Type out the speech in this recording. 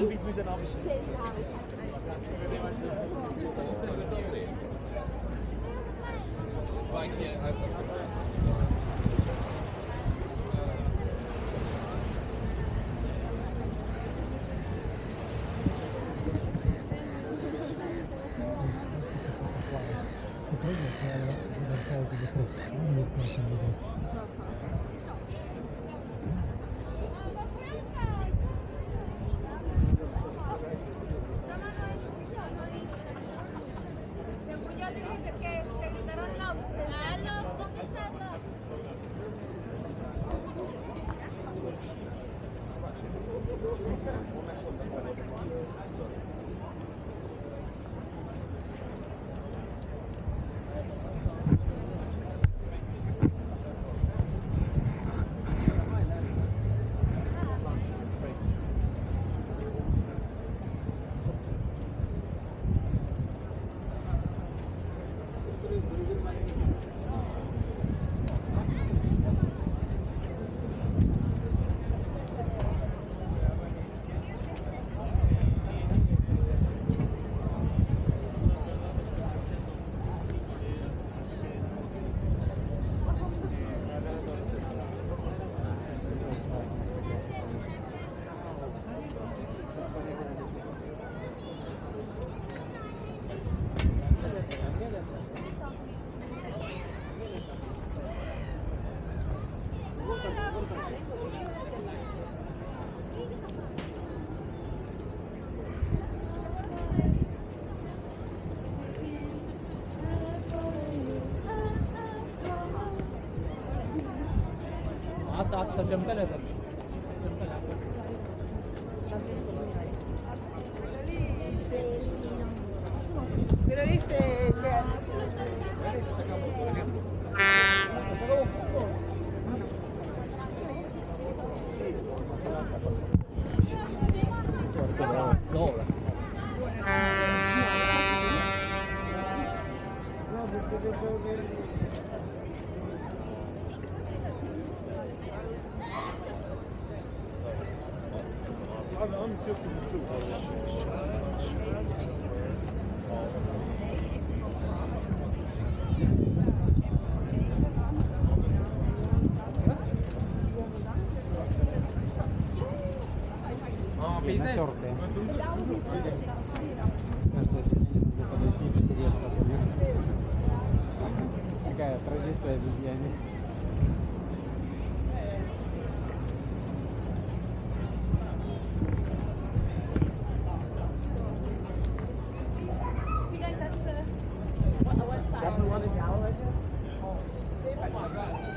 movies we zijn afgesloten. Ik denk dat we dat fouten betrokken. ya desde que terminaron la búsqueda. Ya lo comenzaron. जमकायला येतात Pero dice, Sola. Abi an yok birisi yok. Пейзаж. Каждая Такая традиция обезьяне. Oh my god.